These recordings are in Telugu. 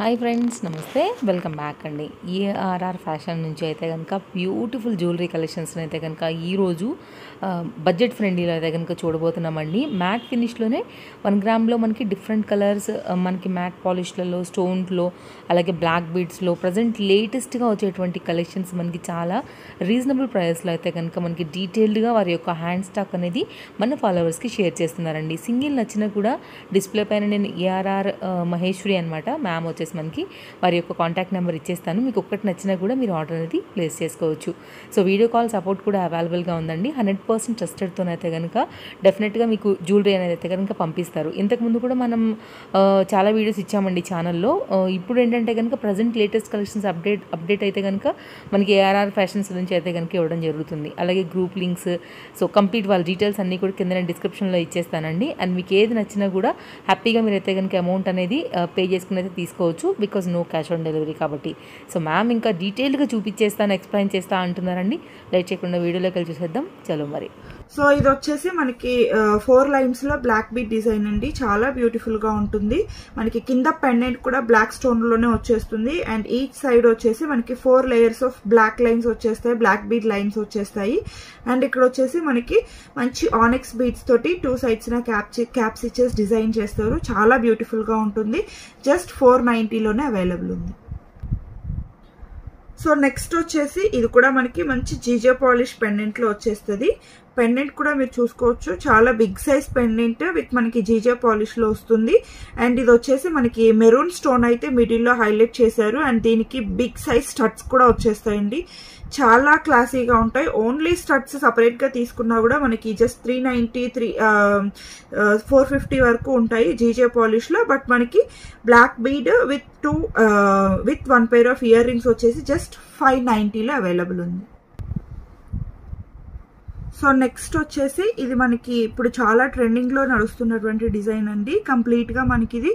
హాయ్ ఫ్రెండ్స్ నమస్తే. వెల్కమ్ బ్యాక్ అండి. ఏఆర్ఆర్ ఫ్యాషన్ నుంచి అయితే కనుక బ్యూటిఫుల్ జ్యువెలరీ కలెక్షన్స్ని అయితే కనుక ఈరోజు బడ్జెట్ ఫ్రెండ్లీలో అయితే కనుక చూడబోతున్నామండి. మ్యాట్ ఫినిష్లోనే వన్ గ్రామ్లో మనకి డిఫరెంట్ కలర్స్ మనకి మ్యాట్ పాలిష్లలో స్టోన్స్లో అలాగే బ్లాక్ బీడ్స్లో ప్రజెంట్ లేటెస్ట్గా వచ్చేటువంటి కలెక్షన్స్ మనకి చాలా రీజనబుల్ ప్రైస్లో అయితే కనుక మనకి డీటెయిల్డ్గా వారి యొక్క హ్యాండ్ స్టాక్ అనేది మన ఫాలోవర్స్కి షేర్ చేస్తున్నారండి. సింగిల్ నచ్చినా కూడా డిస్ప్లే పైన నేను ఏఆర్ఆర్ మహేశ్వరి అనమాట మ్యామ్ వచ్చేసి మనకి వారి యొక్క కాంటాక్ట్ నెంబర్ ఇచ్చేస్తాను. మీకు ఒక్కటి నచ్చినా కూడా మీరు ఆర్డర్ అనేది ప్లేస్ చేసుకోవచ్చు. సో వీడియో కాల్ సపోర్ట్ కూడా అవైలబుల్గా ఉందండి. హండ్రెడ్ పర్సెంట్ ట్రస్టెడ్తోనైతే కనుక డెఫినెట్గా మీకు జ్యువెలరీ అనేది అయితే కనుక పంపిస్తారు. ఇంతకుముందు కూడా మనం చాలా వీడియోస్ ఇచ్చామండి ఛానల్లో ఇప్పుడు ఏంటంటే కనుక present latest collections update update అయితే కనుక మనకి ఏఆర్ఆర్ ఫ్యాషన్స్ నుంచి అయితే కనుక ఇవ్వడం జరుగుతుంది. అలాగే గ్రూప్ లింక్స్ సో కంప్లీట్ వాళ్ళ డీటెయిల్స్ అన్నీ కూడా కింద నేను డిస్క్రిప్షన్లో ఇచ్చేస్తానండి. అండ్ మీకు ఏది నచ్చినా కూడా హ్యాపీగా మీరు అయితే కనుక అమౌంట్ అనేది పే చేసుకుని అయితే తీసుకోవచ్చు. Because no cash on delivery కాబట్టి. సో మ్యామ్ ఇంకా డీటెయిల్గా చూపించేస్తాను ఎక్స్ప్లెయిన్ చేస్తా అంటున్నారండి. లైట్ చేయకుండా వీడియోలోకి వెళ్ళి చూసేద్దాం. చలో మరి. సో ఇది వచ్చేసి మనకి ఫోర్ లైన్స్లో బ్లాక్ బీట్ డిజైన్ అండి. చాలా బ్యూటిఫుల్గా ఉంటుంది. మనకి కింద పెండెంట్ కూడా బ్లాక్ స్టోన్లోనే వచ్చేస్తుంది. అండ్ ఈచ్ సైడ్ వచ్చేసి మనకి four layers of black lines వచ్చేస్తాయి. బ్లాక్ బీట్ లైన్స్ వచ్చేస్తాయి. అండ్ ఇక్కడ వచ్చేసి మనకి మంచి ఆనెక్స్ బీట్స్ తోటి టూ సైడ్స్ క్యాప్ క్యాప్స్ ఇచ్చేసి డిజైన్ చేస్తారు. చాలా బ్యూటిఫుల్గా ఉంటుంది. జస్ట్ ఫోర్ నైంటీలోనే అవైలబుల్ ఉంది. సో నెక్స్ట్ వచ్చేసి ఇది కూడా మనకి మంచి జీజో పాలిష్ పెండెంట్లో వచ్చేస్తుంది. పెండెంట్ కూడా మీరు చూసుకోవచ్చు. చాలా బిగ్ సైజ్ పెండెంట్ విత్ మనకి జీజో పాలిష్లో వస్తుంది. అండ్ ఇది వచ్చేసి మనకి మెరూన్ స్టోన్ అయితే మిడిల్లో హైలైట్ చేశారు. అండ్ దీనికి బిగ్ సైజ్ స్టడ్స్ కూడా వచ్చేస్తాయండి. చాలా క్లాసీగా ఉంటాయి. ఓన్లీ స్టడ్స్ సపరేట్గా తీసుకున్నా కూడా మనకి just three ninety three four fifty వరకు ఉంటాయి జీజే పాలిష్లో బట్ మనకి black bead with two with one pair of earrings వచ్చేసి జస్ట్ ఫైవ్ నైంటీలో అవైలబుల్ ఉంది. సో నెక్స్ట్ వచ్చేసి ఇది మనకి ఇప్పుడు చాలా ట్రెండింగ్లో నడుస్తున్నటువంటి డిజైన్ అండి. కంప్లీట్గా మనకి ఇది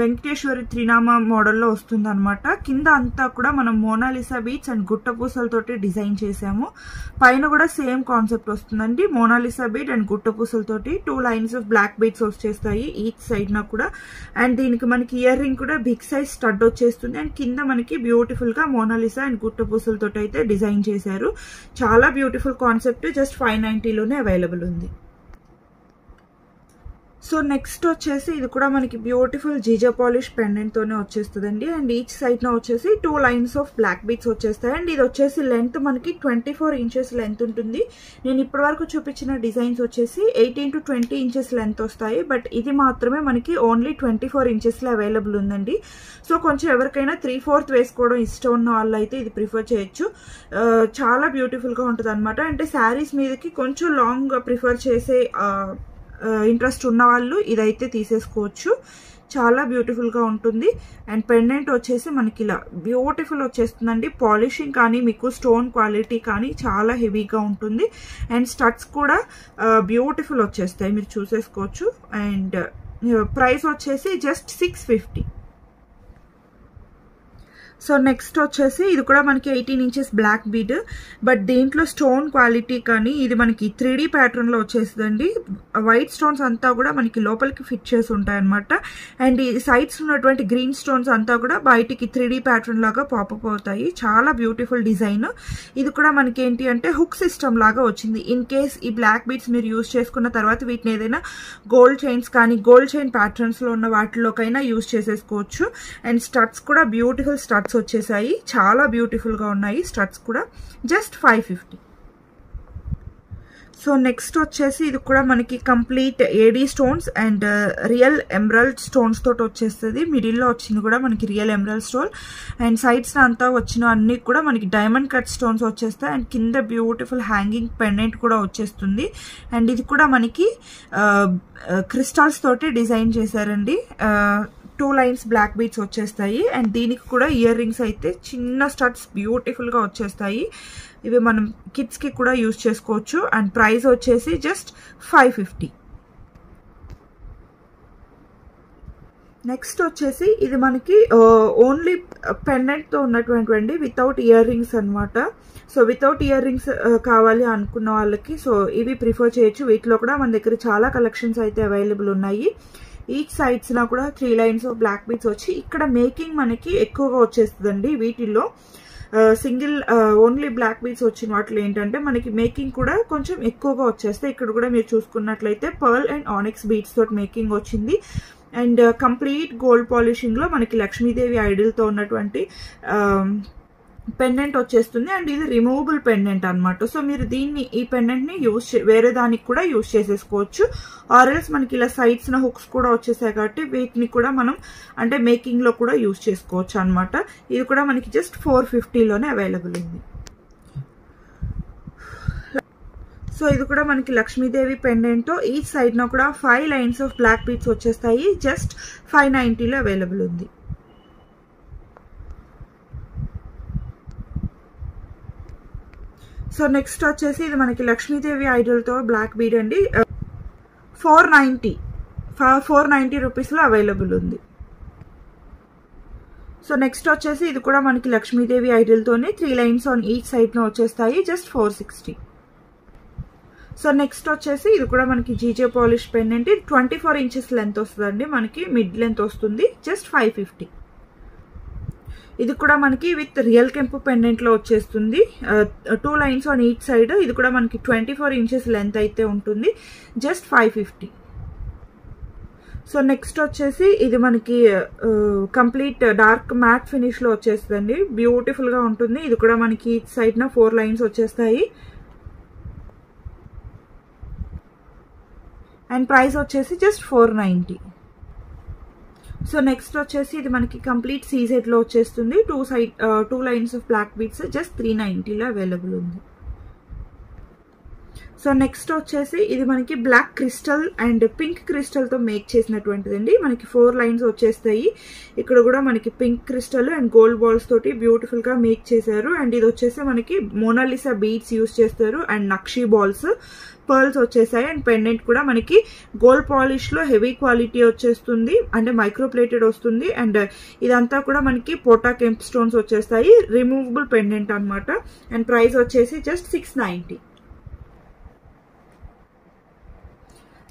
వెంకటేశ్వరి త్రినామ మోడల్లో వస్తుంది అనమాట కింద అంతా కూడా మనం మోనాలిసా బీచ్ అండ్ గుట్ట పూసలతోటి డిజైన్ చేసాము. పైన కూడా సేమ్ కాన్సెప్ట్ వస్తుందండి. మోనాలిసా బీట్ అండ్ గుట్ట పూసలతోటి two lines of black beads వచ్చేస్తాయి ఈచ్ సైడ్ కూడా. అండ్ దీనికి మనకి ఇయర్ రింగ్ కూడా బిగ్ సైజ్ స్టడ్ వచ్చేస్తుంది. అండ్ కింద మనకి బ్యూటిఫుల్గా మోనాలిసా అండ్ గుట్ట పూసలతోటి అయితే డిజైన్ చేశారు. చాలా బ్యూటిఫుల్ కాన్సెప్ట్ జస్ట్ ఫైవ్ నైంటీలోనే అవైలబుల్ ఉంది. సో నెక్స్ట్ వచ్చేసి ఇది కూడా మనకి బ్యూటిఫుల్ జీజా పాలిష్ పెండెంట్తోనే వచ్చేస్తుందండి. అండ్ ఈచ్ సైడ్న వచ్చేసి two lines of black beads వచ్చేస్తాయి అండ్ ఇది వచ్చేసి లెంత్ మనకి ట్వంటీ ఫోర్ ఇంచెస్ లెంత్ ఉంటుంది. నేను ఇప్పటివరకు చూపించిన డిజైన్స్ వచ్చేసి eighteen to twenty inches length వస్తాయి. బట్ ఇది మాత్రమే మనకి ఓన్లీ ట్వంటీ ఫోర్ ఇంచెస్లో అవైలబుల్ ఉందండి. సో కొంచెం ఎవరికైనా త్రీ ఫోర్త్ వేసుకోవడం ఇష్టం ఉన్న వాళ్ళు అయితే ఇది ప్రిఫర్ చేయొచ్చు. Uh, చాలా బ్యూటిఫుల్గా ఉంటుంది అనమాట అంటే శారీస్ మీదకి కొంచెం లాంగ్ ప్రిఫర్ చేసే uh, ఇంట్రెస్ట్ ఉన్నవాళ్ళు ఇదైతే తీసేసుకోవచ్చు. చాలా బ్యూటిఫుల్గా ఉంటుంది. అండ్ పెండెంట్ వచ్చేసి మనకి ఇలా బ్యూటిఫుల్ వచ్చేస్తుందండి. పాలిషింగ్ కానీ మీకు స్టోన్ క్వాలిటీ కానీ చాలా హెవీగా ఉంటుంది. అండ్ స్టడ్స్ కూడా బ్యూటిఫుల్ వచ్చేస్తాయి. మీరు చూసేసుకోవచ్చు. అండ్ ప్రైస్ వచ్చేసి just six fifty so next వచ్చేసి ఇది కూడా మనకి eighteen inches black bead but దీంట్లో స్టోన్ క్వాలిటీ కానీ ఇది మనకి త్రీ డీ ప్యాటర్న్లో వచ్చేసిందండి. వైట్ స్టోన్స్ అంతా కూడా మనకి లోపలికి ఫిట్ చేసి ఉంటాయన్నమాట. అండ్ ఈ సైడ్స్ ఉన్నటువంటి గ్రీన్ స్టోన్స్ అంతా కూడా బయటికి త్రీ డీ ప్యాటర్న్ లాగా పాపప్ అవుతాయి. చాలా బ్యూటిఫుల్ డిజైన్ ఇది కూడా మనకి ఏంటి అంటే హుక్ సిస్టమ్ లాగా వచ్చింది. ఇన్ కేస్ ఈ బ్లాక్ బీడ్స్ మీరు యూజ్ చేసుకున్న తర్వాత వీటిని ఏదైనా గోల్డ్ చైన్స్ కానీ గోల్డ్ చైన్ ప్యాటర్న్స్లో ఉన్న వాటిలోకైనా యూజ్ చేసేసుకోవచ్చు. అండ్ స్టడ్స్ కూడా బ్యూటిఫుల్ స్టడ్స్ వచ్చేసాయి. చాలా బ్యూటిఫుల్గా ఉన్నాయి స్టడ్స్ కూడా. Just five fifty so next వచ్చేసి ఇది కూడా మనకి complete AD stones and uh, real emerald stones తోటి వచ్చేస్తుంది. మిడిల్లో వచ్చింది కూడా మనకి real emerald stone. And sides అంతా వచ్చిన అన్ని కూడా మనకి డైమండ్ కట్ స్టోన్స్ వచ్చేస్తాయి. అండ్ కింద బ్యూటిఫుల్ హ్యాంగింగ్ పెండెంట్ కూడా వచ్చేస్తుంది. అండ్ ఇది కూడా మనకి uh, uh, క్రిస్టల్స్ తోటి డిజైన్ చేశారండి. టూ లైన్స్ బ్లాక్ బీట్స్ వచ్చేస్తాయి. అండ్ దీనికి కూడా ఇయర్ రింగ్స్ అయితే చిన్న స్టడ్స్ బ్యూటిఫుల్గా వచ్చేస్తాయి. ఇవి మనం కిడ్స్కి కూడా యూజ్ చేసుకోవచ్చు. అండ్ ప్రైస్ వచ్చేసి జస్ట్ ఫైవ్ ఫిఫ్టీ. నెక్స్ట్ వచ్చేసి ఇది మనకి ఓన్లీ పెండెంట్తో ఉన్నటువంటి వితౌట్ ఇయర్ రింగ్స్ అనమాట సో వితౌట్ ఇయర్ రింగ్స్ కావాలి అనుకున్న వాళ్ళకి సో ఇవి ప్రిఫర్ చేయొచ్చు. వీటిలో కూడా మన దగ్గర చాలా కలెక్షన్స్ అయితే అవైలబుల్ ఉన్నాయి. ఈచ్ సైడ్స్ నా కూడా three lines of black beads వచ్చి ఇక్కడ మేకింగ్ మనకి ఎక్కువగా వచ్చేస్తుందండి. వీటిల్లో సింగిల్ ఓన్లీ బ్లాక్ బీట్స్ వచ్చిన వాటిలో ఏంటంటే మనకి మేకింగ్ కూడా కొంచెం ఎక్కువగా వచ్చేస్తాయి. ఇక్కడ కూడా మీరు చూసుకున్నట్లయితే పర్ల్ అండ్ ఆనిక్స్ బీట్స్ తోటి మేకింగ్ వచ్చింది. అండ్ కంప్లీట్ గోల్డ్ పాలిషింగ్లో మనకి లక్ష్మీదేవి ఐడిల్తో ఉన్నటువంటి పెండెంట్ వచ్చేస్తుంది అండ్ ఇది రిమూవబుల్ పెండెంట్ అనమాట సో మీరు దీన్ని ఈ పెండెంట్ని యూజ్ వేరే దానికి కూడా యూజ్ చేసేసుకోవచ్చు. ఆర్ఎల్స్ మనకి ఇలా సైడ్స్ న హుక్స్ కూడా వచ్చేసాయి కాబట్టి వీటిని కూడా మనం అంటే మేకింగ్లో కూడా యూజ్ చేసుకోవచ్చు అనమాట ఇది కూడా మనకి జస్ట్ ఫోర్ ఫిఫ్టీలోనే అవైలబుల్ ఉంది. సో ఇది కూడా మనకి లక్ష్మీదేవి పెండెంట్. ఈ సైడ్ కూడా five lines of black beads వచ్చేస్తాయి. జస్ట్ ఫైవ్ నైన్టీలో అవైలబుల్ ఉంది. సో నెక్స్ట్ వచ్చేసి ఇది మనకి లక్ష్మీదేవి ఐడల్తో బ్లాక్ బీడ్ అండి. ఫోర్ నైంటీ ఫోర్ నైంటీ రూపీస్లో అవైలబుల్ ఉంది. సో నెక్స్ట్ వచ్చేసి ఇది కూడా మనకి లక్ష్మీదేవి ఐడల్తోనే త్రీ లైన్స్ ఆన్ ఈచ్ సైడ్లో వచ్చేస్తాయి just four sixty so next వచ్చేసి ఇది కూడా మనకి జీజే పాలిష్ పెన్ అంటే ట్వంటీ ఫోర్ ఇంచెస్ లెంత్ వస్తుందండి మనకి మిడ్ లెంత్ వస్తుంది జస్ట్ ఫైవ్ ఫిఫ్టీ ఇది కూడా మనకి విత్ రియల్ కెంపు పెండెంట్లో వచ్చేస్తుంది. Two lines on each side ఇది కూడా మనకి ట్వంటీ ఫోర్ ఇంచెస్ లెంత్ అయితే ఉంటుంది. Just five fifty. So next వచ్చేసి ఇది మనకి కంప్లీట్ డార్క్ మ్యాట్ ఫినిష్లో వచ్చేస్తుందండి. బ్యూటిఫుల్గా ఉంటుంది. ఇది కూడా మనకి ఈచ్ సైడ్న ఫోర్ లైన్స్ వచ్చేస్తాయి. అండ్ ప్రైస్ వచ్చేసి just four ninety. So next వచ్చేసి ఇది మనకి కంప్లీట్ సీజెట్లో వచ్చేస్తుంది. Two side two lines of black beads just three నైంటీలో available ఉంది. సో నెక్స్ట్ వచ్చేసి ఇది మనకి బ్లాక్ క్రిస్టల్ అండ్ పింక్ క్రిస్టల్తో మేక్ చేసినటువంటిది మనకి ఫోర్ లైన్స్ వచ్చేస్తాయి. ఇక్కడ కూడా మనకి pink crystal and gold balls తోటి బ్యూటిఫుల్గా మేక్ చేశారు. అండ్ ఇది వచ్చేసి మనకి మోనాలిసా బీడ్స్ యూస్ చేస్తారు. అండ్ నక్షీ బాల్స్ పర్ల్స్ వచ్చేసాయి. అండ్ పెండెంట్ కూడా మనకి గోల్డ్ పాలిష్లో హెవీ క్వాలిటీ వచ్చేస్తుంది. అంటే మైక్రోప్లేటెడ్ వస్తుంది. అండ్ ఇదంతా కూడా మనకి పోటా కెంప్ స్టోన్స్ వచ్చేస్తాయి. రిమూవబుల్ పెండెంట్ అనమాట అండ్ ప్రైస్ వచ్చేసి just six ninety.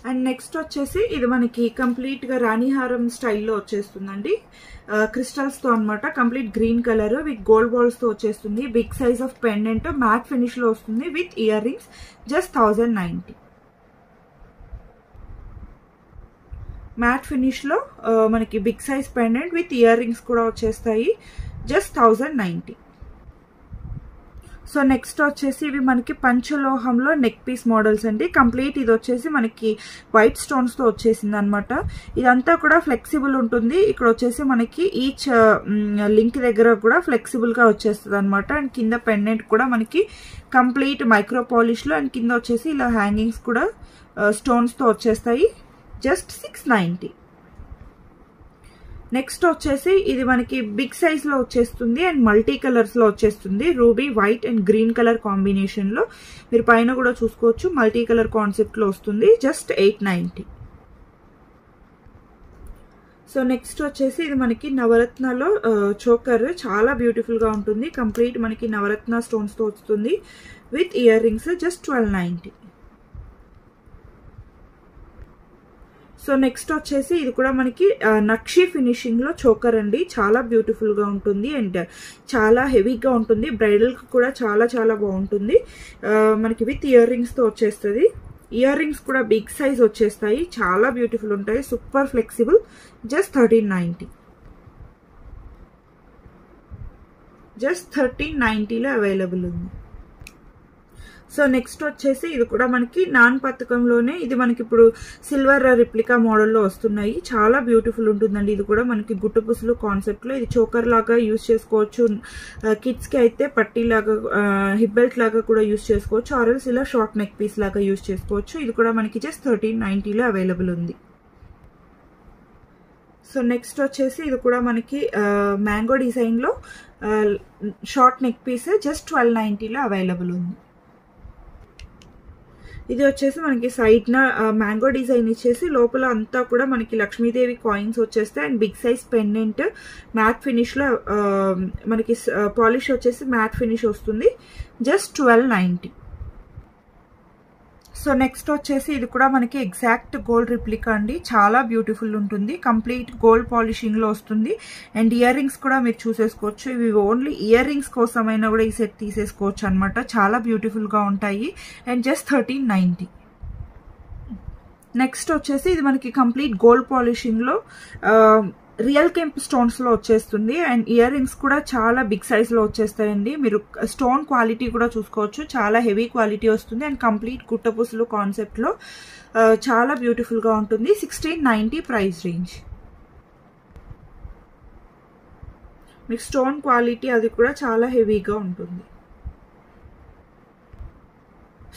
And next వచ్చేసి ఇది మనకి కంప్లీట్గా రాణిహారం స్టైల్లో వచ్చేస్తుందండి. క్రిస్టల్స్తో అనమాట complete green colour with gold బాల్స్తో వచ్చేస్తుంది. Big size of pendant matte ఫినిష్లో వస్తుంది with ear rings just thousand ninety matte ఫినిష్లో మనకి big size pendant with ear rings కూడా వచ్చేస్తాయి just thousand ninety so next వచ్చేసి ఇవి మనకి పంచలోహంలో నెక్ పీస్ మోడల్స్ అండి. కంప్లీట్ ఇది వచ్చేసి మనకి వైట్ స్టోన్స్తో వచ్చేసింది అనమాట ఇదంతా కూడా ఫ్లెక్సిబుల్ ఉంటుంది. ఇక్కడ వచ్చేసి మనకి ఈచ్ లింక్ దగ్గర కూడా ఫ్లెక్సిబుల్గా వచ్చేస్తుంది అనమాట అండ్ కింద పెండెంట్ కూడా మనకి కంప్లీట్ మైక్రో పాలిష్లో అండ్ కింద వచ్చేసి ఇలా హ్యాంగింగ్స్ కూడా uh, స్టోన్స్తో వచ్చేస్తాయి. జస్ట్ సిక్స్ నైంటీ నెక్స్ట్ వచ్చేసి ఇది మనకి బిగ్ సైజ్లో వచ్చేస్తుంది అండ్ మల్టీ కలర్స్లో వచ్చేస్తుంది. Ruby white and green colour కాంబినేషన్లో. మీరు పైన కూడా చూసుకోవచ్చు. మల్టీ కలర్ కాన్సెప్ట్లో వస్తుంది. Just eight ninety. So next వచ్చేసి ఇది మనకి నవరత్నలో చోకర్. చాలా బ్యూటిఫుల్గా ఉంటుంది. కంప్లీట్ మనకి నవరత్న స్టోన్స్తో వస్తుంది. With ear rings just twelve ninety. So next వచ్చేసి ఇది కూడా మనకి నక్షి ఫినిషింగ్లో చోకర్ అండి. చాలా బ్యూటిఫుల్గా ఉంటుంది అండ్ చాలా హెవీగా ఉంటుంది. బ్రైడల్కి కూడా చాలా చాలా బాగుంటుంది. మనకి విత్ ఇయర్ రింగ్స్తో వచ్చేస్తుంది. ఇయర్ రింగ్స్ కూడా బిగ్ సైజ్ వచ్చేస్తాయి. చాలా బ్యూటిఫుల్ ఉంటాయి. Super flexible just thirteen ninety just thirteen నైంటీలో available ఉంది. సో నెక్స్ట్ వచ్చేసి ఇది కూడా మనకి నాన్ పథకంలోనే ఇది మనకి ఇప్పుడు సిల్వర్ రిప్లికా మోడల్లో వస్తున్నాయి. చాలా బ్యూటిఫుల్ ఉంటుందండి. ఇది కూడా మనకి గుట్టపుసులు కాన్సెప్ట్లో ఇది చోకర్ లాగా యూస్ చేసుకోవచ్చు. కిడ్స్కి అయితే పట్టీ లాగా హిబ్బెల్ట్ లాగా కూడా యూస్ చేసుకోవచ్చు. ఆర్ఎల్స్ ఇలా షార్ట్ నెక్ పీస్ లాగా యూస్ చేసుకోవచ్చు. ఇది కూడా మనకి జస్ట్ థర్టీన్ నైన్టీలో అవైలబుల్ ఉంది. సో నెక్స్ట్ వచ్చేసి ఇది కూడా మనకి మ్యాంగో డిజైన్లో short neck piece just twelve నైంటీలో available ఉంది. ఇది వచ్చేసి మనకి సైడ్ న మ్యాంగో డిజైన్ ఇచ్చేసి లోపల అంతా కూడా మనకి లక్ష్మీదేవి కాయిన్స్ వచ్చేస్తాయి. And big size pendant matte ఫినిష్లో మనకి పాలిష్ వచ్చేసి మ్యాట్ ఫినిష్ వస్తుంది. Just twelve ninety so next వచ్చేసి ఇది కూడా మనకి ఎగ్జాక్ట్ గోల్డ్ రిప్లికా అండి. చాలా బ్యూటిఫుల్ ఉంటుంది. కంప్లీట్ గోల్డ్ పాలిషింగ్లో వస్తుంది. అండ్ ఇయర్ రింగ్స్ కూడా మీరు చూసేసుకోవచ్చు. ఇవి ఓన్లీ ఇయర్ రింగ్స్ కోసమైనా కూడా ఈ సెట్ తీసేసుకోవచ్చు అనమాట చాలా బ్యూటిఫుల్గా ఉంటాయి. And just thirteen ninety next వచ్చేసి ఇది మనకి కంప్లీట్ గోల్డ్ పాలిషింగ్లో రియల్ కెంప్ స్టోన్స్లో వచ్చేస్తుంది అండ్ ఇయర్ రింగ్స్ కూడా చాలా బిగ్ సైజ్లో వచ్చేస్తాయండి. మీరు స్టోన్ క్వాలిటీ కూడా చూసుకోవచ్చు. చాలా హెవీ క్వాలిటీ వస్తుంది అండ్ కంప్లీట్ గుట్టపూసలు కాన్సెప్ట్లో చాలా బ్యూటిఫుల్గా ఉంటుంది. Sixteen ninety price range. మీకు స్టోన్ క్వాలిటీ అది కూడా చాలా హెవీగా ఉంటుంది.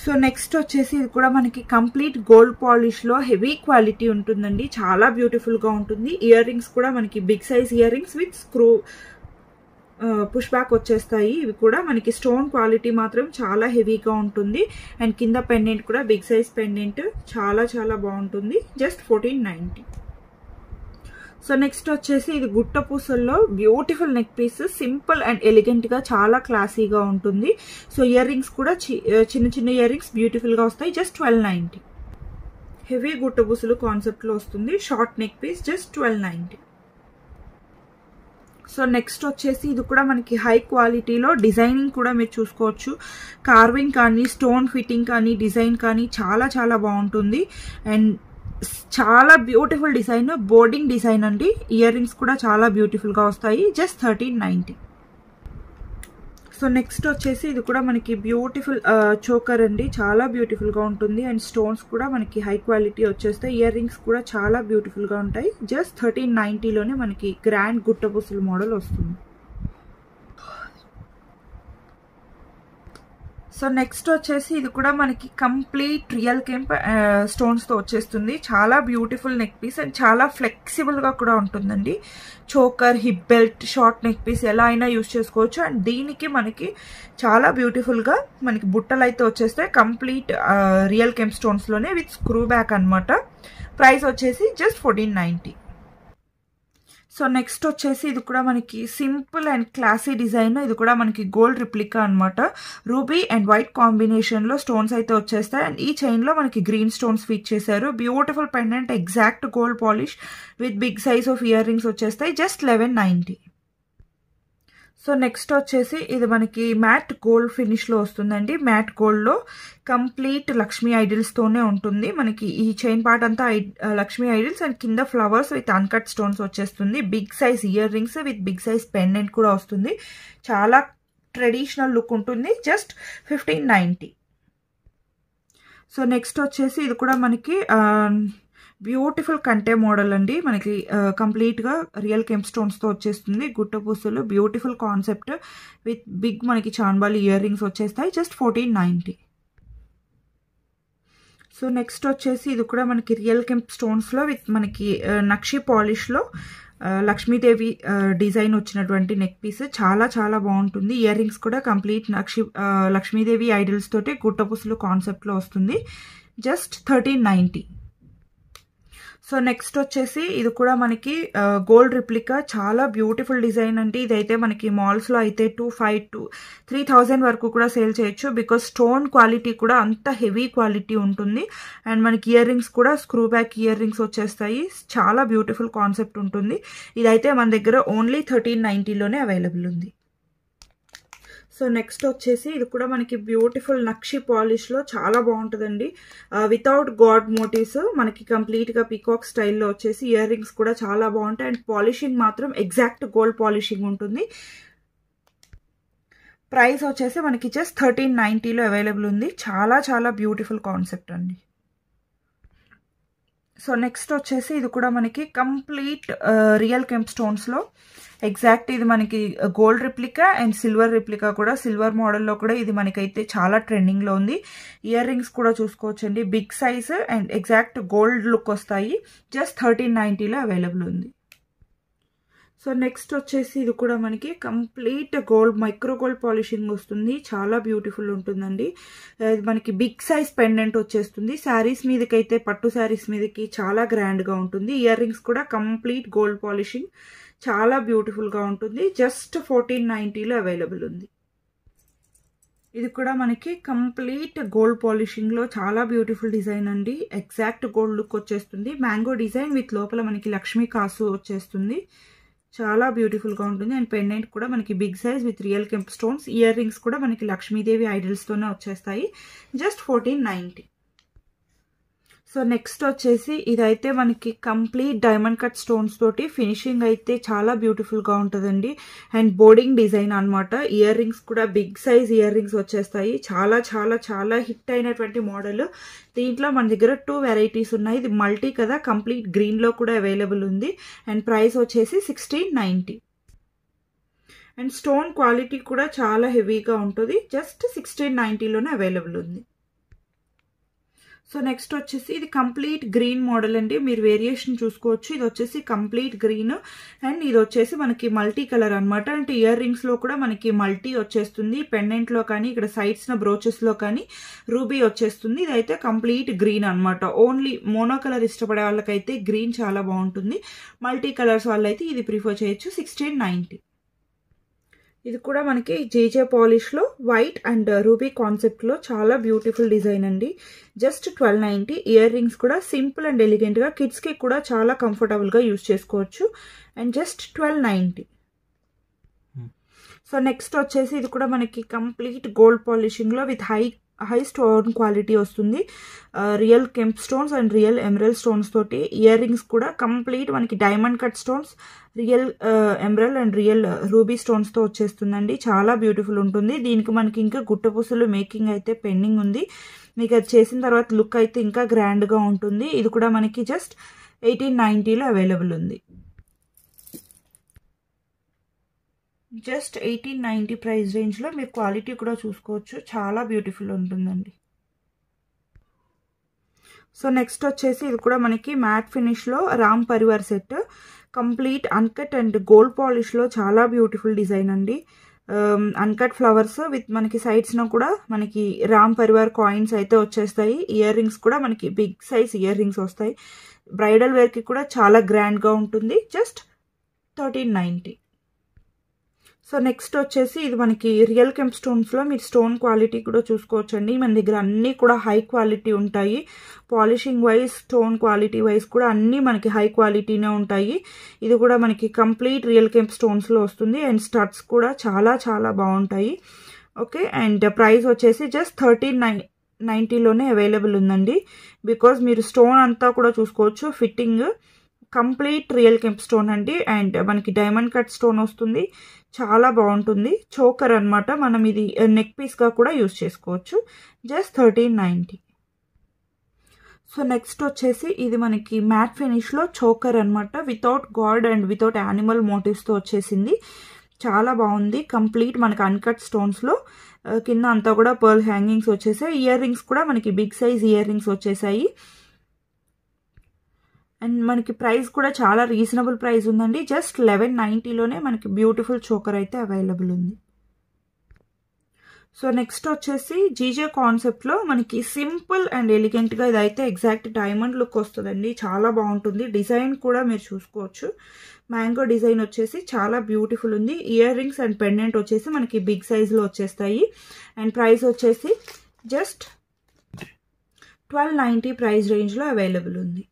సో నెక్స్ట్ వచ్చేసి ఇది కూడా మనకి కంప్లీట్ గోల్డ్ పాలిష్లో హెవీ క్వాలిటీ ఉంటుందండి. చాలా బ్యూటిఫుల్గా ఉంటుంది. ఇయర్ రింగ్స్ కూడా మనకి big size ear rings with screw push back వచ్చేస్తాయి. ఇవి కూడా మనకి స్టోన్ క్వాలిటీ మాత్రం చాలా హెవీగా ఉంటుంది. అండ్ కింద పెండెంట్ కూడా బిగ్ సైజ్ పెండెంట్. చాలా చాలా బాగుంటుంది. Just fourteen ninety. So next వచ్చేసి ఇది గుట్ట పూసల్లో beautiful neck piece simple and ఎలిగెంట్గా చాలా క్లాసీగా ఉంటుంది. సో ఇయర్ రింగ్స్ కూడా చిన్న చిన్న ఇయర్ రింగ్స్ బ్యూటిఫుల్గా వస్తాయి జస్ట్ ట్వెల్వ్ నైన్టీ హెవీ గుట్ట పూసలు కాన్సెప్ట్లో వస్తుంది short neck piece just twelve ninety so next వచ్చేసి ఇది కూడా మనకి హై క్వాలిటీలో డిజైనింగ్ కూడా మీరు చూసుకోవచ్చు. కార్వింగ్ కానీ స్టోన్ ఫిట్టింగ్ కానీ డిజైన్ కానీ చాలా చాలా బాగుంటుంది. అండ్ చాలా బ్యూటిఫుల్ డిజైన్ బోర్డింగ్ డిజైన్ అండి. ఇయర్ రింగ్స్ కూడా చాలా బ్యూటిఫుల్గా వస్తాయి. Just thirteen ninety so next వచ్చేసి ఇది కూడా మనకి బ్యూటిఫుల్ చోకర్ uh, అండి. చాలా బ్యూటిఫుల్గా ఉంటుంది. అండ్ స్టోన్స్ కూడా మనకి హై క్వాలిటీ వచ్చేస్తాయి. ఇయర్ రింగ్స్ కూడా చాలా బ్యూటిఫుల్గా ఉంటాయి. జస్ట్ థర్టీన్ నైంటీలోనే మనకి గ్రాండ్ గుట్టపూసలు మోడల్ వస్తుంది. సో నెక్స్ట్ వచ్చేసి ఇది కూడా మనకి కంప్లీట్ రియల్ కెంప్ స్టోన్స్తో వచ్చేస్తుంది. చాలా బ్యూటిఫుల్ నెక్ పీస్ అండ్ చాలా ఫ్లెక్సిబుల్గా కూడా ఉంటుందండి. Choker hip belt short neck piece ఎలా అయినా యూస్ చేసుకోవచ్చు. అండ్ దీనికి మనకి చాలా బ్యూటిఫుల్గా మనకి బుట్టలు అయితే వచ్చేస్తాయి. కంప్లీట్ రియల్ కెంప్ స్టోన్స్లోనే విత్ స్క్రూ బ్యాక్ అనమాట ప్రైస్ వచ్చేసి just fourteen ninety. So next వచ్చేసి ఇది కూడా మనకి సింపుల్ అండ్ క్లాసీ డిజైన్. ఇది కూడా మనకి గోల్డ్ రిప్లికా అనమాట రూబీ అండ్ వైట్ కాంబినేషన్లో స్టోన్స్ అయితే వచ్చేస్తాయి. అండ్ ఈ చైన్లో మనకి గ్రీన్ స్టోన్స్ ఫిట్ చేశారు. Beautiful pendant exact gold polish with big size of ear rings వచ్చేస్తాయి. Just eleven ninety. So next వచ్చేసి ఇది మనకి మ్యాట్ గోల్డ్ ఫినిష్లో వస్తుందండి. మ్యాట్ గోల్డ్లో కంప్లీట్ లక్ష్మీ ఐడిల్స్తోనే ఉంటుంది. మనకి ఈ చైన్ పార్ట్ అంతా లక్ష్మీ ఐడిల్స్ అండ్ కింద ఫ్లవర్స్ విత్ అన్కట్ స్టోన్స్ వచ్చేస్తుంది. Big size ear rings with big size pendant కూడా వస్తుంది. చాలా ట్రెడిషనల్ లుక్ ఉంటుంది. Just fifteen ninety. So next వచ్చేసి ఇది కూడా మనకి బ్యూటిఫుల్ కంటే మోడల్ అండి. మనకి కంప్లీట్గా రియల్ కెమ్ స్టోన్స్తో వచ్చేస్తుంది. గుట్ట పూసలు బ్యూటిఫుల్ కాన్సెప్ట్ విత్ బిగ్ మనకి చాన్బాలి ఇయర్ రింగ్స్ వచ్చేస్తాయి. Just fourteen ninety so next వచ్చేసి ఇది కూడా మనకి రియల్ కెంప్ స్టోన్స్లో విత్ మనకి నక్షి పాలిష్లో లక్ష్మీదేవి డిజైన్ వచ్చినటువంటి నెక్ పీస్. చాలా చాలా బాగుంటుంది. ఇయర్ రింగ్స్ కూడా కంప్లీట్ నక్షి లక్ష్మీదేవి ఐడల్స్ తోటి గుట్టపుసులు కాన్సెప్ట్లో వస్తుంది. Just thirteen ninety so next వచ్చేసి ఇది కూడా మనకి గోల్డ్ రిప్లికా చాలా బ్యూటిఫుల్ డిజైన్ అంటే ఇదైతే మనకి మాల్స్లో అయితే two five two three thousand వరకు కూడా సేల్ చేయొచ్చు బికాస్ స్టోన్ క్వాలిటీ కూడా అంత హెవీ క్వాలిటీ ఉంటుంది. అండ్ మనకి ఇయర్ రింగ్స్ కూడా స్క్రూ బ్యాక్ ఇయర్ రింగ్స్ వచ్చేస్తాయి. చాలా బ్యూటిఫుల్ కాన్సెప్ట్ ఉంటుంది. ఇదైతే మన దగ్గర ఓన్లీ థర్టీన్ నైంటీలోనే అవైలబుల్ ఉంది. సో నెక్స్ట్ వచ్చేసి ఇది కూడా మనకి బ్యూటిఫుల్ నక్షి పాలిష్లో చాలా బాగుంటుందండి. వితౌట్ గాడ్ మోటివ్స్ మనకి కంప్లీట్గా పీకాక్ స్టైల్లో వచ్చేసి ఇయర్ రింగ్స్ కూడా చాలా బాగుంటాయి. అండ్ పాలిషింగ్ మాత్రం ఎగ్జాక్ట్ గోల్డ్ పాలిషింగ్ ఉంటుంది. ప్రైస్ వచ్చేసి మనకి జస్ట్ థర్టీన్ నైంటీలో అవైలబుల్ ఉంది. చాలా చాలా బ్యూటిఫుల్ కాన్సెప్ట్ అండి. సో నెక్స్ట్ వచ్చేసి ఇది కూడా మనకి కంప్లీట్ రియల్ కెంప్ స్టోన్స్లో. ఎగ్జాక్ట్ ఇది మనకి gold replica and silver replica కూడా. సిల్వర్ మోడల్లో కూడా ఇది మనకైతే చాలా ట్రెండింగ్లో ఉంది. ఇయర్ రింగ్స్ కూడా చూసుకోవచ్చండి. Big size and exact gold look వస్తాయి. జస్ట్ థర్టీన్ నైంటీలో అవైలబుల్ ఉంది. సో నెక్స్ట్ వచ్చేసి ఇది కూడా మనకి complete gold micro gold polishing వస్తుంది. చాలా బ్యూటిఫుల్ ఉంటుందండి. మనకి బిగ్ సైజ్ పెండెంట్ వచ్చేస్తుంది. శారీస్ మీదకైతే పట్టు శారీస్ మీదకి చాలా గ్రాండ్గా ఉంటుంది. ఇయర్ రింగ్స్ కూడా కంప్లీట్ గోల్డ్ పాలిషింగ్. చాలా బ్యూటిఫుల్గా ఉంటుంది. జస్ట్ ఫోర్టీన్ నైంటీలో అవైలబుల్ ఉంది. ఇది కూడా మనకి కంప్లీట్ గోల్డ్ పాలిషింగ్లో చాలా బ్యూటిఫుల్ డిజైన్ అండి. ఎగ్జాక్ట్ గోల్డ్ లుక్ వచ్చేస్తుంది. మ్యాంగో డిజైన్ విత్ లోపల మనకి లక్ష్మీ కాసు వచ్చేస్తుంది. చాలా బ్యూటిఫుల్గా ఉంటుంది. అండ్ పెండెంట్ కూడా మనకి big size with real kemp stones. Ear rings కూడా మనకి లక్ష్మీదేవి ఐడల్స్తోనే వచ్చేస్తాయి. Just fourteen ninety so next వచ్చేసి ఇదైతే మనకి కంప్లీట్ డైమండ్ కట్ స్టోన్స్ తోటి ఫినిషింగ్ అయితే చాలా బ్యూటిఫుల్గా ఉంటుందండి. అండ్ బోర్డింగ్ డిజైన్ అనమాట ఇయర్ రింగ్స్ కూడా బిగ్ సైజ్ ఇయర్ రింగ్స్ వచ్చేస్తాయి. చాలా చాలా చాలా హిట్ అయినటువంటి మోడల్ దీంట్లో మన దగ్గర టూ వెరైటీస్ ఉన్నాయి. ఇది మల్టీ కదా కంప్లీట్ గ్రీన్లో కూడా అవైలబుల్ ఉంది. అండ్ ప్రైస్ వచ్చేసి sixteen ninety and stone quality కూడా చాలా హెవీగా ఉంటుంది. జస్ట్ సిక్స్టీన్ నైంటీలోనే అవైలబుల్ ఉంది. సో నెక్స్ట్ వచ్చేసి ఇది కంప్లీట్ గ్రీన్ మోడల్ అండి. మీరు వేరియేషన్ చూసుకోవచ్చు. ఇది వచ్చేసి కంప్లీట్ గ్రీన్ అండ్ ఇది వచ్చేసి మనకి మల్టీ కలర్ అనమాట అంటే ఇయర్ రింగ్స్లో కూడా మనకి మల్టీ వచ్చేస్తుంది. పెండెంట్లో కానీ ఇక్కడ సైడ్స్న బ్రోచెస్లో కానీ రూబీ వచ్చేస్తుంది. ఇదైతే కంప్లీట్ గ్రీన్ అనమాట ఓన్లీ మోనో కలర్ ఇష్టపడే వాళ్ళకైతే గ్రీన్ చాలా బాగుంటుంది. మల్టీ కలర్స్ వాళ్ళైతే ఇది ప్రిఫర్ చేయొచ్చు. సిక్స్టీన్ నైంటీ ఇది కూడా మనకి జేజే పాలిష్లో వైట్ అండ్ రూబీ కాన్సెప్ట్లో చాలా బ్యూటిఫుల్ డిజైన్ అండి. Just twelve ninety ear rings కూడా సింపుల్ అండ్ ఎలిగెంట్గా కిడ్స్కి కూడా చాలా కంఫర్టబుల్గా యూస్ చేసుకోవచ్చు. And just twelve ninety so next వచ్చేసి ఇది కూడా మనకి complete gold పాలిషింగ్లో with high high stone quality వస్తుంది. Real kemp stones and real emerald stones తోటి ఇయర్ రింగ్స్ కూడా కంప్లీట్ మనకి diamond cut stones real emerald and real ruby స్టోన్స్తో వచ్చేస్తుందండి. చాలా బ్యూటిఫుల్ ఉంటుంది. దీనికి మనకి ఇంకా గుట్టపూసలు మేకింగ్ అయితే పెండింగ్ ఉంది. మీకు అది చేసిన తర్వాత లుక్ అయితే ఇంకా గ్రాండ్గా ఉంటుంది. ఇది కూడా మనకి జస్ట్ ఎయిటీన్ నైంటీలో అవైలబుల్ ఉంది. జస్ట్ ఎయిటీన్ నైంటీ ప్రైస్ రేంజ్లో మీరు క్వాలిటీ కూడా చూసుకోవచ్చు. చాలా బ్యూటిఫుల్ ఉంటుందండి. సో నెక్స్ట్ వచ్చేసి ఇది కూడా మనకి matte ఫినిష్లో Ram Parivar set. Complete uncut and gold పాలిష్లో చాలా బ్యూటిఫుల్ డిజైన్ అండి. అన్కట్ ఫ్లవర్స్ విత్ మనకి సైడ్స్న కూడా మనకి రామ్ పరివార్ కాయిన్స్ అయితే వచ్చేస్తాయి. ఇయర్ రింగ్స్ కూడా మనకి బిగ్ సైజ్ ఇయర్ రింగ్స్ వస్తాయి. బ్రైడల్ వేర్కి కూడా చాలా గ్రాండ్గా ఉంటుంది. Just thirteen ninety so next వచ్చేసి ఇది మనకి రియల్ కెంప్ స్టోన్స్లో మీరు స్టోన్ క్వాలిటీ కూడా చూసుకోవచ్చండి. మన దగ్గర అన్నీ కూడా హై క్వాలిటీ ఉంటాయి. Polishing wise stone quality wise కూడా అన్నీ మనకి హై క్వాలిటీనే ఉంటాయి. ఇది కూడా మనకి కంప్లీట్ రియల్ కెంప్ స్టోన్స్లో వస్తుంది అండ్ స్టడ్స్ కూడా చాలా చాలా బాగుంటాయి. ఓకే అండ్ ప్రైస్ వచ్చేసి జస్ట్ థర్టీన్ నైన్ నైంటీలోనే అవైలబుల్ ఉందండి. బికాజ్ మీరు స్టోన్ అంతా కూడా చూసుకోవచ్చు fitting complete real kemp stone అండి. అండ్ మనకి డైమండ్ కట్ స్టోన్ వస్తుంది. చాలా బాగుంటుంది. చోకర్ అనమాట మనం ఇది నెక్ పీస్గా కూడా యూస్ చేసుకోవచ్చు. Just thirteen ninety so next వచ్చేసి ఇది మనకి మ్యాట్ ఫినిష్లో చోకర్ అనమాట without god and without animal మోటివ్స్తో వచ్చేసింది. చాలా బాగుంది. కంప్లీట్ మనకి అన్కట్ స్టోన్స్లో కింద అంతా కూడా పర్ల్ హ్యాంగింగ్స్ వచ్చేసాయి. ఇయర్ రింగ్స్ కూడా మనకి బిగ్ సైజ్ ఇయర్ రింగ్స్ వచ్చేసాయి. అండ్ మనకి ప్రైస్ కూడా చాలా రీజనబుల్ ప్రైస్ ఉందండి. జస్ట్ లెవెన్ నైంటీలోనే మనకి బ్యూటిఫుల్ చోకర్ అయితే అవైలబుల్ ఉంది. సో నెక్స్ట్ వచ్చేసి జీజే కాన్సెప్ట్లో మనకి సింపుల్ అండ్ ఎలిగెంట్గా ఇదైతే ఎగ్జాక్ట్ డైమండ్ లుక్ వస్తుందండి. చాలా బాగుంటుంది. డిజైన్ కూడా మీరు చూసుకోవచ్చు. మ్యాంగో డిజైన్ వచ్చేసి చాలా బ్యూటిఫుల్ ఉంది. ఇయర్ రింగ్స్ అండ్ పెండెంట్ వచ్చేసి మనకి బిగ్ సైజ్లో వచ్చేస్తాయి. అండ్ ప్రైస్ వచ్చేసి జస్ట్ ట్వెల్వ్ నైంటీ ప్రైస్ రేంజ్లో అవైలబుల్ ఉంది.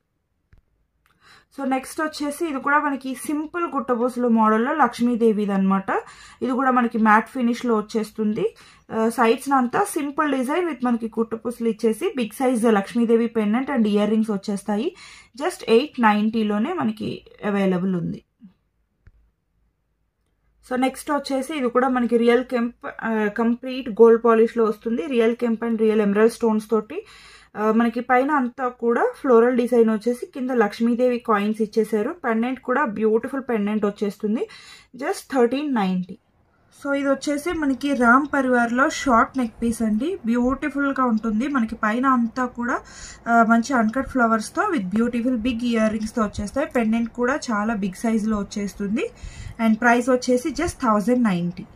సో నెక్స్ట్ వచ్చేసి ఇది కూడా మనకి సింపుల్ గుట్టబోసులు మోడల్లో లక్ష్మీదేవిది అనమాట ఇది కూడా మనకి మ్యాట్ ఫినిష్లో వచ్చేస్తుంది. Uh, సైడ్స్ అంతా సింపుల్ డిజైన్ విత్ మనకి గుట్టపూసలు ఇచ్చేసి big size Lakshmidevi pendant and earrings వచ్చేస్తాయి. జస్ట్ ఎయిట్ నైంటీలోనే మనకి అవైలబుల్ ఉంది. సో నెక్స్ట్ వచ్చేసి ఇది కూడా మనకి real kemp uh, complete gold పాలిష్లో వస్తుంది. Real kemp and real emerald stones తోటి. మనకి పైన అంతా కూడా ఫ్లోరల్ డిజైన్ వచ్చేసి కింద లక్ష్మీదేవి కాయిన్స్ ఇచ్చేసారు పెండెంట్ కూడా బ్యూటిఫుల్ పెండెంట్ వచ్చేస్తుంది. Just thirteen ninety. సో ఇది వచ్చేసి మనకి రామ్ పరివార్లో షార్ట్ నెక్ పీస్ అండి. బ్యూటిఫుల్గా ఉంటుంది. మనకి పైన అంతా కూడా మంచి అన్కట్ ఫ్లవర్స్తో విత్ బ్యూటిఫుల్ బిగ్ ఇయర్ రింగ్స్తో వచ్చేస్తాయి. పెండెంట్ కూడా చాలా బిగ్ సైజులో వచ్చేస్తుంది. అండ్ ప్రైస్ వచ్చేసి just thousand ninety.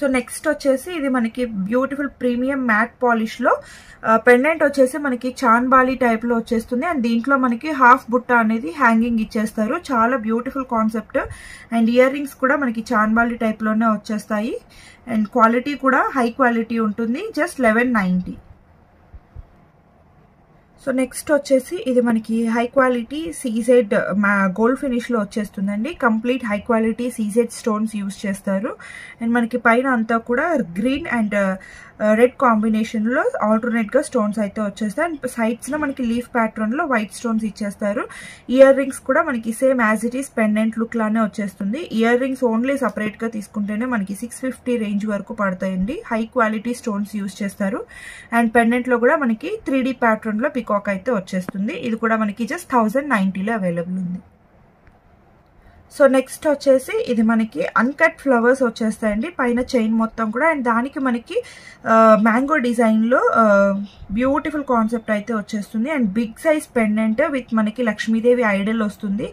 So next వచ్చేసి ఇది మనకి బ్యూటిఫుల్ ప్రీమియం మ్యాట్ పాలిష్లో పెండెంట్ వచ్చేసి మనకి చాన్బాలి టైప్లో వచ్చేస్తుంది. అండ్ దీంట్లో మనకి హాఫ్ బుట్ట అనేది హ్యాంగింగ్ ఇచ్చేస్తారు. చాలా beautiful concept. And ear rings కూడా మనకి చాన్బాలి టైప్లోనే వచ్చేస్తాయి. అండ్ క్వాలిటీ కూడా హై క్వాలిటీ ఉంటుంది. Just eleven ninety. So next వచ్చేసి ఇది మనకి హై క్వాలిటీ సీజెడ్ గోల్డ్ ఫినిష్లో వచ్చేస్తుందండి. Complete high quality CZ stones use చేస్తారు. అండ్ మనకి పైన అంతా కూడా గ్రీన్ అండ్ రెడ్ కాంబినేషన్లో ఆల్టర్నేట్గా స్టోన్స్ అయితే వచ్చేస్తాయి. అండ్ సైడ్స్లో మనకి లీఫ్ ప్యాటర్న్లో వైట్ స్టోన్స్ ఇచ్చేస్తారు. ఇయర్ రింగ్స్ కూడా మనకి same as it is pendant look లానే వచ్చేస్తుంది. ఇయర్ రింగ్స్ ఓన్లీ సపరేట్గా తీసుకుంటేనే మనకి సిక్స్ ఫిఫ్టీ రేంజ్ వరకు పడతాయండి. హై క్వాలిటీ స్టోన్స్ యూస్ చేస్తారు. అండ్ పెండెంట్లో కూడా మనకి త్రీ డీ ప్యాటర్న్లో పికాక్ అయితే వచ్చేస్తుంది. ఇది కూడా మనకి జస్ట్ థౌజండ్ నైన్టీలో అవైలబుల్ ఉంది. సో నెక్స్ట్ వచ్చేసి ఇది మనకి అన్కట్ ఫ్లవర్స్ వచ్చేస్తాయండి. పైన చైన్ మొత్తం కూడా. అండ్ దానికి మనకి మ్యాంగో డిజైన్లో బ్యూటిఫుల్ కాన్సెప్ట్ అయితే వచ్చేస్తుంది. And big size pendant with మనకి లక్ష్మీదేవి ఐడల్ వస్తుంది.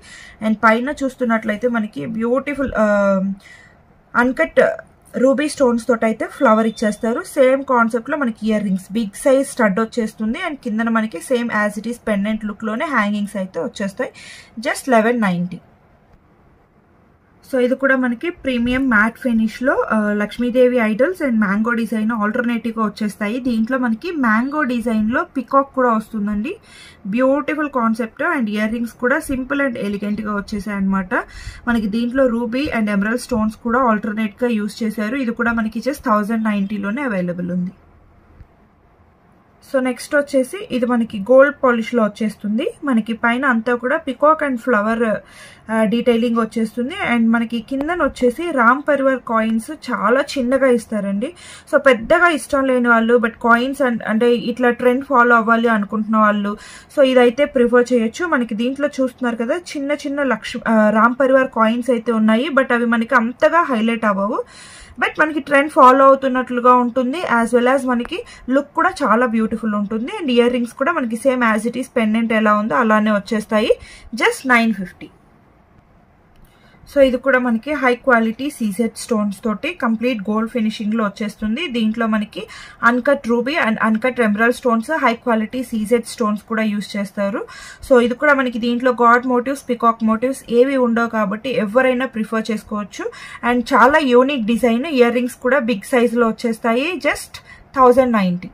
అండ్ పైన చూస్తున్నట్లయితే మనకి బ్యూటిఫుల్ అన్కట్ రూబీ స్టోన్స్ తోటి అయితే ఫ్లవర్ ఇచ్చేస్తారు. సేమ్ కాన్సెప్ట్లో మనకి ear rings big size stud వచ్చేస్తుంది. అండ్ కిందన మనకి same as it is pendant లుక్లోనే hangings అయితే వచ్చేస్తాయి. జస్ట్ లెవెన్ నైంటీ సో ఇది కూడా మనకి premium matte ఫినిష్లో Lakshmidevi idols and mango design ఆల్టర్నేటివ్గా వచ్చేస్తాయి. దీంట్లో మనకి మ్యాంగో డిజైన్లో పికాక్ కూడా వస్తుందండి. Beautiful concept and ear rings కూడా సింపుల్ అండ్ ఎలిగెంట్గా వచ్చేసాయి అనమాట మనకి దీంట్లో రూబీ అండ్ ఎమరల్ స్టోన్స్ కూడా ఆల్టర్నేట్గా యూస్ చేశారు. ఇది కూడా మనకి జస్ట్ థౌజండ్ నైన్టీలోనే అవైలబుల్ ఉంది. సో నెక్స్ట్ వచ్చేసి ఇది మనకి గోల్డ్ పాలిష్లో వచ్చేస్తుంది. మనకి పైన అంతా కూడా పికాక్ అండ్ ఫ్లవర్ డీటెయిలింగ్ వచ్చేస్తుంది. అండ్ మనకి కిందన వచ్చేసి రామ్ పరివర్ కాయిన్స్ చాలా చిన్నగా ఇస్తారండి. సో పెద్దగా ఇష్టం లేని వాళ్ళు బట్ కాయిన్స్ అంటే ఇట్లా ట్రెండ్ ఫాలో అవ్వాలి అనుకుంటున్న వాళ్ళు సో ఇదైతే ప్రిఫర్ చేయొచ్చు. మనకి దీంట్లో చూస్తున్నారు కదా చిన్న చిన్న లక్ష్మి రామ్ పరివార్ కాయిన్స్ అయితే ఉన్నాయి బట్ అవి మనకి అంతగా హైలైట్ అవ్వవు. బట్ మనకి ట్రెండ్ ఫాలో అవుతున్నట్లుగా ఉంటుంది యాజ్ వెల్ యాజ్ మనకి లుక్ కూడా చాలా బ్యూటిఫుల్ ఉంటుంది. అండ్ ఇయర్ రింగ్స్ కూడా మనకి same as it is pendant ఎలా ఉందో అలానే వచ్చేస్తాయి. Just nine fifty. సో ఇది కూడా మనకి హై క్వాలిటీ సీజెడ్ స్టోన్స్ తోటి కంప్లీట్ గోల్డ్ ఫినిషింగ్లో వచ్చేస్తుంది. దీంట్లో మనకి uncut ruby and uncut emerald stones high quality CZ stones కూడా యూస్ చేస్తారు. సో ఇది కూడా మనకి దీంట్లో గాడ్ మోటివ్స్ పికాక్ మోటివ్స్ ఏవి ఉండవు కాబట్టి ఎవరైనా ప్రిఫర్ చేసుకోవచ్చు. అండ్ చాలా యూనిక్ డిజైన్ ఇయర్ రింగ్స్ కూడా బిగ్ సైజ్లో వచ్చేస్తాయి. Just thousand ninety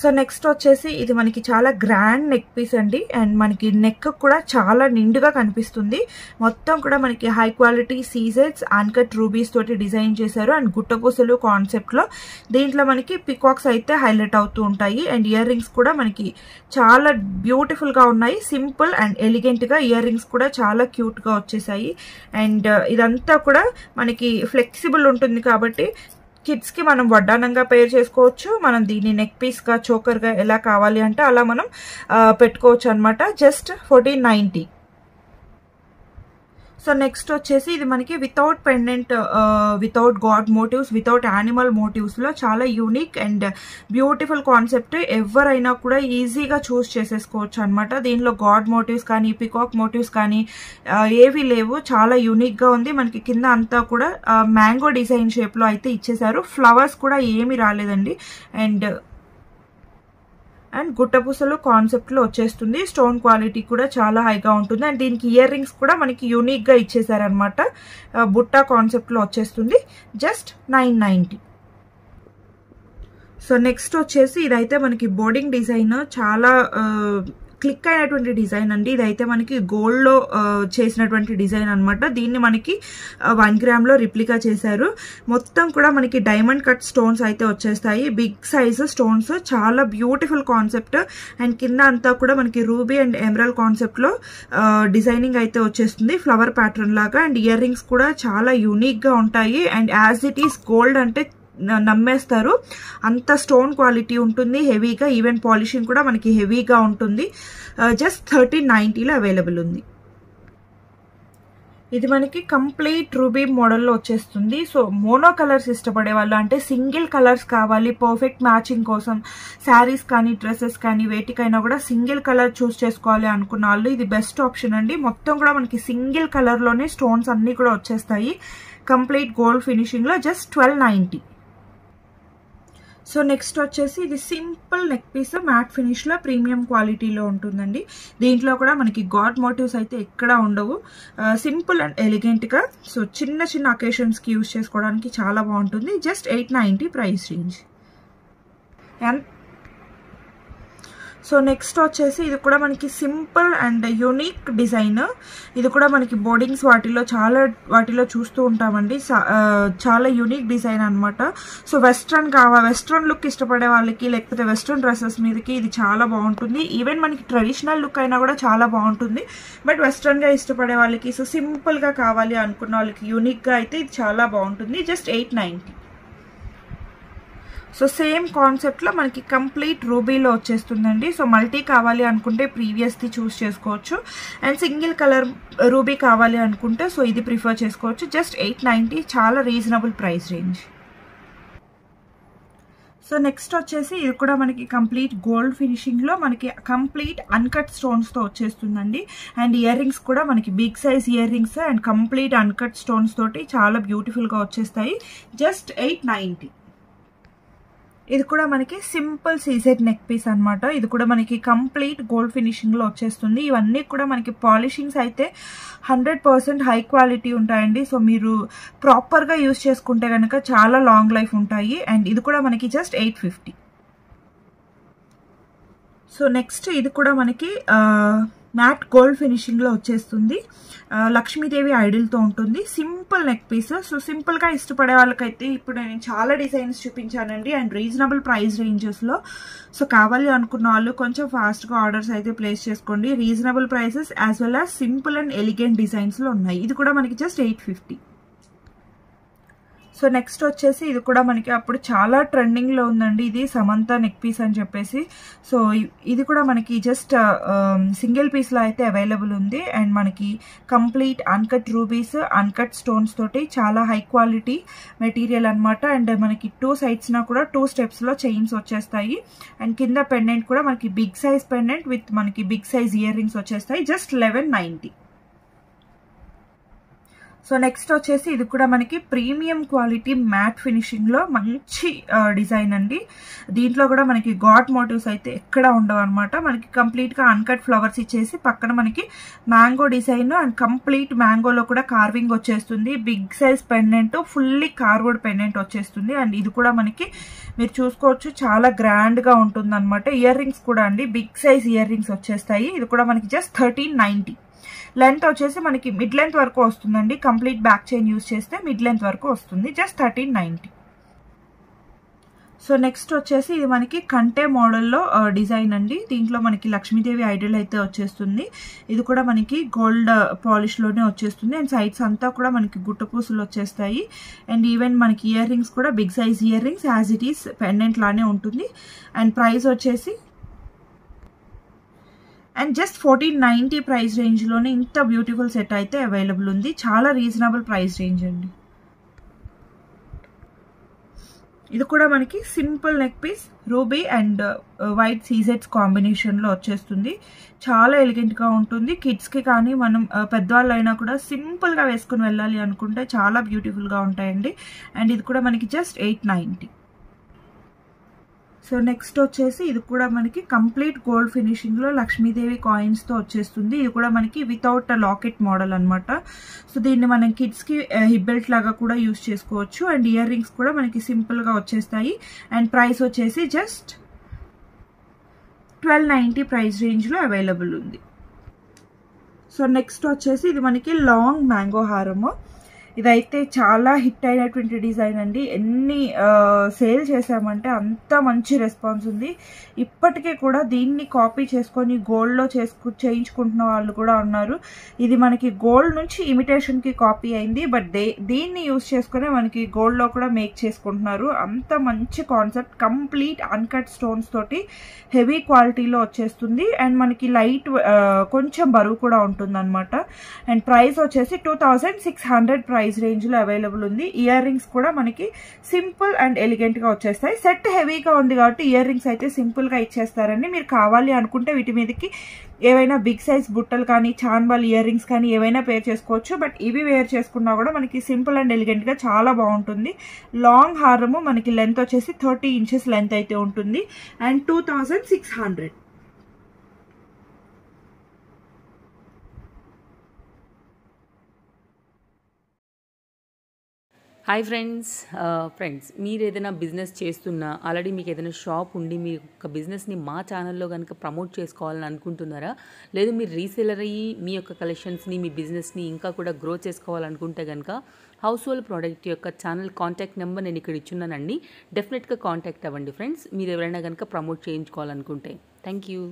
so next వచ్చేసి ఇది మనకి చాలా గ్రాండ్ నెక్ పీస్ అండి. అండ్ మనకి నెక్ కూడా చాలా నిండుగా కనిపిస్తుంది. మొత్తం కూడా మనకి హై క్వాలిటీ సీజెట్స్ అన్కట్ రూబీస్ తోటి డిజైన్ చేశారు. అండ్ గుట్టపూసలు కాన్సెప్ట్లో దీంట్లో మనకి పికాక్స్ అయితే హైలైట్ అవుతూ ఉంటాయి. అండ్ ఇయర్ రింగ్స్ కూడా మనకి చాలా బ్యూటిఫుల్గా ఉన్నాయి. సింపుల్ అండ్ ఎలిగెంట్గా ఇయర్ రింగ్స్ కూడా చాలా క్యూట్గా వచ్చేసాయి. అండ్ uh, ఇదంతా కూడా మనకి ఫ్లెక్సిబుల్ ఉంటుంది కాబట్టి కిడ్స్కి మనం వడ్డానంగా పేర్ చేసుకోవచ్చు. మనం దీన్ని నెక్ పీస్గా చోకర్గా ఎలా కావాలి అంటే అలా మనం పెట్టుకోవచ్చు అనమాట just fourteen ninety. So next వచ్చేసి ఇది మనకి without pendant without god motifs without animal మోటివ్స్లో చాలా యూనిక్ అండ్ బ్యూటిఫుల్ కాన్సెప్ట్ ఎవరైనా కూడా ఈజీగా చూస్ చేసేసుకోవచ్చు అనమాట దీనిలో గాడ్ మోటివ్స్ కానీ పికాక్ మోటివ్స్ కానీ uh, ఏవి లేవు. చాలా యూనిక్గా ఉంది. మనకి కింద అంతా కూడా మ్యాంగో డిజైన్ షేప్లో అయితే ఇచ్చేసారు ఫ్లవర్స్ కూడా ఏమి రాలేదండి. అండ్ అండ్ గుట్టపూసలు కాన్సెప్ట్లో వచ్చేస్తుంది. స్టోన్ క్వాలిటీ కూడా చాలా హైగా ఉంటుంది. అండ్ దీనికి ఇయర్ రింగ్స్ కూడా మనకి యూనిక్గా ఇచ్చేసారనమాట బుట్ట కాన్సెప్ట్లో వచ్చేస్తుంది. Just nine ninety so next వచ్చేసి ఇదైతే మనకి బోర్డింగ్ డిజైన్ చాలా క్లిక్ అయినటువంటి డిజైన్ అండి. ఇదైతే మనకి గోల్డ్లో చేసినటువంటి డిజైన్ అనమాట దీన్ని మనకి వన్ గ్రామ్లో రిప్లికా చేశారు. మొత్తం కూడా మనకి డైమండ్ కట్ స్టోన్స్ అయితే వచ్చేస్తాయి. Big size stones. చాలా బ్యూటిఫుల్ కాన్సెప్ట్. అండ్ కింద అంతా కూడా మనకి రూబీ అండ్ ఎమరల్ కాన్సెప్ట్లో డిజైనింగ్ అయితే వచ్చేస్తుంది. ఫ్లవర్ ప్యాటర్న్ లాగా. అండ్ ఇయర్ రింగ్స్ కూడా చాలా యూనిక్గా ఉంటాయి. And as it is gold అంటే నమ్మేస్తారు. అంత స్టోన్ క్వాలిటీ ఉంటుంది హెవీగా. ఈవెన్ పాలిషింగ్ కూడా మనకి హెవీగా ఉంటుంది. జస్ట్ థర్టీన్ నైంటీలో అవైలబుల్ ఉంది. ఇది మనకి కంప్లీట్ రూబీ మోడల్లో వచ్చేస్తుంది. సో మోనో కలర్స్ ఇష్టపడే వాళ్ళు అంటే సింగిల్ కలర్స్ కావాలి. పర్ఫెక్ట్ మ్యాచింగ్ కోసం శారీస్ కానీ డ్రెస్సెస్ కానీ వేటికైనా కూడా సింగిల్ కలర్ చూస్ చేసుకోవాలి అనుకున్న వాళ్ళు ఇది బెస్ట్ ఆప్షన్ అండి. మొత్తం కూడా మనకి సింగిల్ కలర్లోనే స్టోన్స్ అన్నీ కూడా వచ్చేస్తాయి. Complete gold ఫినిషింగ్లో just twelve ninety so next వచ్చేసి ఇది సింపుల్ నెక్ పీస్ మ్యాట్ ఫినిష్లో ప్రీమియం క్వాలిటీలో ఉంటుందండి. దీంట్లో కూడా మనకి గాడ్ మోటివ్స్ అయితే ఎక్కడ ఉండవు. సింపుల్ అండ్ ఎలిగెంట్గా సో చిన్న చిన్న అకేషన్స్కి యూస్ చేసుకోవడానికి చాలా బాగుంటుంది. Just eight ninety price range. ఎంత సో నెక్స్ట్ వచ్చేసి ఇది కూడా మనకి సింపుల్ అండ్ యూనిక్ డిజైన్. ఇది కూడా మనకి బోర్డింగ్స్ వాటిలో చాలా వాటిలో చూస్తూ ఉంటామండి. చాలా యూనిక్ డిజైన్ అనమాట సో వెస్ట్రన్ కావా వెస్ట్రన్ లుక్ ఇష్టపడే వాళ్ళకి లేకపోతే వెస్ట్రన్ డ్రెస్సెస్ మీదకి ఇది చాలా బాగుంటుంది. ఈవెన్ మనకి ట్రెడిషనల్ లుక్ అయినా కూడా చాలా బాగుంటుంది. బట్ వెస్ట్రన్గా ఇష్టపడే వాళ్ళకి సో సింపుల్గా కావాలి అనుకున్న వాళ్ళకి యూనిక్గా అయితే ఇది చాలా బాగుంటుంది. Just eight ninety so same కాన్సెప్ట్లో మనకి కంప్లీట్ రూబీలో వచ్చేస్తుందండి. సో మల్టీ కావాలి అనుకుంటే ప్రీవియస్ది చూస్ చేసుకోవచ్చు. అండ్ సింగిల్ కలర్ రూబీ కావాలి అనుకుంటే సో ఇది ప్రిఫర్ చేసుకోవచ్చు. జస్ట్ ఎయిట్ నైంటీ చాలా reasonable price range. So next వచ్చేసి ఇది కూడా మనకి కంప్లీట్ గోల్డ్ ఫినిషింగ్లో మనకి కంప్లీట్ అన్కట్ స్టోన్స్తో వచ్చేస్తుందండి. అండ్ ఇయర్ రింగ్స్ కూడా మనకి big size ear rings and complete uncut stones తోటి చాలా బ్యూటిఫుల్గా వచ్చేస్తాయి. జస్ట్ ఎయిట్ నైంటీ ఇది కూడా మనకి సింపుల్ సీజెడ్ నెక్ పీస్ అనమాట ఇది కూడా మనకి కంప్లీట్ గోల్డ్ ఫినిషింగ్లో వచ్చేస్తుంది. ఇవన్నీ కూడా మనకి పాలిషింగ్స్ అయితే హండ్రెడ్ పర్సెంట్ హై క్వాలిటీ ఉంటాయండి. సో మీరు ప్రాపర్గా యూస్ చేసుకుంటే కనుక చాలా లాంగ్ లైఫ్ ఉంటాయి. అండ్ ఇది కూడా మనకి just eight fifty. So next ఇది కూడా మనకి మ్యాట్ గోల్డ్ ఫినిషింగ్లో వచ్చేస్తుంది. లక్ష్మీదేవి ఐడిల్తో ఉంటుంది. సింపుల్ నెక్ పీస్ సో సింపుల్గా ఇష్టపడే వాళ్ళకైతే ఇప్పుడు నేను చాలా డిజైన్స్ చూపించానండి. అండ్ రీజనబుల్ ప్రైస్ రేంజెస్లో సో కావాలి అనుకున్న వాళ్ళు కొంచెం ఫాస్ట్గా ఆర్డర్స్ అయితే ప్లేస్ చేసుకోండి. Reasonable prices as well as simple and elegant డిజైన్స్లో ఉన్నాయి. ఇది కూడా మనకి just eight fifty so next వచ్చేసి ఇది కూడా మనకి అప్పుడు చాలా ట్రెండింగ్లో ఉందండి. ఇది సమంత నెక్ పీస్ అని చెప్పేసి. సో ఇది కూడా మనకి జస్ట్ సింగిల్ పీస్లో అయితే అవైలబుల్ ఉంది. అండ్ మనకి complete uncut rubies uncut stones తోటి చాలా హై క్వాలిటీ మెటీరియల్ అనమాట అండ్ మనకి టూ సైడ్స్న కూడా టూ స్టెప్స్లో చైన్స్ వచ్చేస్తాయి. అండ్ కింద పెండెంట్ కూడా మనకి బిగ్ సైజ్ పెండెంట్ విత్ మనకి బిగ్ సైజ్ ఇయర్ రింగ్స్ వచ్చేస్తాయి. Just eleven ninety. So next వచ్చేసి ఇది కూడా మనకి ప్రీమియం క్వాలిటీ మ్యాట్ ఫినిషింగ్లో మంచి డిజైన్ అండి. దీంట్లో కూడా మనకి గాడ్ మోటివ్స్ అయితే ఎక్కడ ఉండవు అనమాట మనకి కంప్లీట్గా అన్కట్ ఫ్లవర్స్ ఇచ్చేసి పక్కన మనకి మ్యాంగో డిజైన్ అండ్ కంప్లీట్ మ్యాంగోలో కూడా కార్వింగ్ వచ్చేస్తుంది. Big size pendant fully carved pendant వచ్చేస్తుంది. అండ్ ఇది కూడా మనకి మీరు చూసుకోవచ్చు చాలా గ్రాండ్గా ఉంటుంది అనమాట ఇయర్ రింగ్స్ కూడా అండి. బిగ్ సైజ్ ఇయర్ రింగ్స్ వచ్చేస్తాయి. ఇది కూడా మనకి జస్ట్ థర్టీన్ నైంటీ లెంత్ వచ్చేసి మనకి మిడ్ లెంత్ వరకు వస్తుందండి. కంప్లీట్ బ్యాక్ చైన్ యూస్ చేస్తే మిడ్ లెంత్ వరకు వస్తుంది. Just thirteen ninety so next వచ్చేసి ఇది మనకి కంటే మోడల్లో డిజైన్ అండి. దీంట్లో మనకి లక్ష్మీదేవి ఐడల్ అయితే వచ్చేస్తుంది. ఇది కూడా మనకి గోల్డ్ పాలిష్లోనే uh, వచ్చేస్తుంది. అండ్ సైడ్స్ అంతా కూడా మనకి గుట్టపూసలు వచ్చేస్తాయి. అండ్ ఈవెన్ మనకి ఇయర్ రింగ్స్ కూడా big size ear rings as it is pendant లానే ఉంటుంది. అండ్ ప్రైస్ వచ్చేసి and just fourteen ninety price రేంజ్లోనే ఇంత బ్యూటిఫుల్ సెట్ అయితే అవైలబుల్ ఉంది. చాలా రీజనబుల్ ప్రైస్ రేంజ్ అండి. ఇది కూడా మనకి simple neck piece ruby and white సీజెట్స్ కాంబినేషన్లో వచ్చేస్తుంది. చాలా ఎలిగెంట్గా ఉంటుంది. కిడ్స్కి కానీ మనం uh, పెద్దవాళ్ళు అయినా కూడా సింపుల్గా వేసుకుని వెళ్ళాలి అనుకుంటే చాలా బ్యూటిఫుల్గా ఉంటాయండి. అండ్ ఇది కూడా మనకి just eight ninety so next వచ్చేసి ఇది కూడా మనకి కంప్లీట్ గోల్డ్ ఫినిషింగ్లో లక్ష్మీదేవి కాయిన్స్తో వచ్చేస్తుంది. ఇది కూడా మనకి వితౌట్ లాకెట్ మోడల్ అనమాట సో దీన్ని మనం కిడ్స్కి హిబ్బెల్ట్ లాగా కూడా యూస్ చేసుకోవచ్చు. అండ్ ఇయర్ రింగ్స్ కూడా మనకి సింపుల్గా వచ్చేస్తాయి. అండ్ ప్రైస్ వచ్చేసి జస్ట్ ట్వెల్వ్ నైంటీ ప్రైస్ రేంజ్లో అవైలబుల్ ఉంది. సో నెక్స్ట్ వచ్చేసి ఇది మనకి లాంగ్ మ్యాంగో హారము. ఇదైతే చాలా హిట్ అయినటువంటి డిజైన్ అండి. ఎన్ని సేల్ చేసామంటే అంత మంచి రెస్పాన్స్ ఉంది. ఇప్పటికీ కూడా దీన్ని కాపీ చేసుకొని గోల్డ్లో చేసుకు చేయించుకుంటున్న వాళ్ళు కూడా ఉన్నారు. ఇది మనకి గోల్డ్ నుంచి ఇమిటేషన్కి కాపీ అయింది. బట్ దే దీన్ని యూస్ చేసుకునే మనకి గోల్డ్లో కూడా మేక్ చేసుకుంటున్నారు. అంత మంచి కాన్సెప్ట్ కంప్లీట్ అన్కట్ స్టోన్స్ తోటి హెవీ క్వాలిటీలో వచ్చేస్తుంది. అండ్ మనకి లైట్ కొంచెం బరువు కూడా ఉంటుంది అనమాట అండ్ ప్రైస్ వచ్చేసి two thousand six hundred price. Price రేంజ్లో అవైలబుల్ ఉంది. ఇయర్ రింగ్స్ కూడా మనకి సింపుల్ అండ్ ఎలిగెంట్గా వచ్చేస్తాయి. సెట్ హెవీగా ఉంది కాబట్టి ఇయర్ రింగ్స్ అయితే సింపుల్గా ఇచ్చేస్తారండి. మీరు కావాలి అనుకుంటే వీటి మీదకి ఏవైనా బిగ్ సైజ్ బుట్టలు కానీ చాన్బాల్ ఇయర్ రింగ్స్ కానీ ఏవైనా పేర్ చేసుకోవచ్చు. బట్ ఇవి వేర్ చేసుకున్నా కూడా మనకి సింపుల్ అండ్ ఎలిగెంట్గా చాలా బాగుంటుంది. లాంగ్ హారము మనకి లెంత్ వచ్చేసి థర్టీ ఇంచెస్ లెంత్ అయితే ఉంటుంది. And two thousand six hundred hi friends friends మీరు ఏదైనా బిజినెస్ చేస్తున్నా ఆల్రెడీ మీకు ఏదైనా షాప్ ఉండి మీ యొక్క బిజినెస్ని మా ఛానల్లో కనుక ప్రమోట్ చేసుకోవాలని అనుకుంటున్నారా? లేదు మీరు రీసెలర్ అయ్యి మీ యొక్క కలెక్షన్స్ని మీ బిజినెస్ని ఇంకా కూడా గ్రో చేసుకోవాలనుకుంటే కనుక హౌస్ హోల్డ్ ప్రోడక్ట్ యొక్క ఛానల్ కాంటాక్ట్ నెంబర్ నేను ఇక్కడ ఇచ్చున్నానండి. డెఫినెట్గా కాంటాక్ట్ అవ్వండి ఫ్రెండ్స్ మీరు ఎవరైనా కనుక ప్రమోట్ చేయించుకోవాలనుకుంటే. Thank you